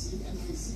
see and receive.